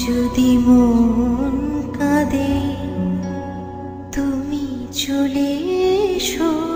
যদি মন কাঁদে তুমি চলে এসো।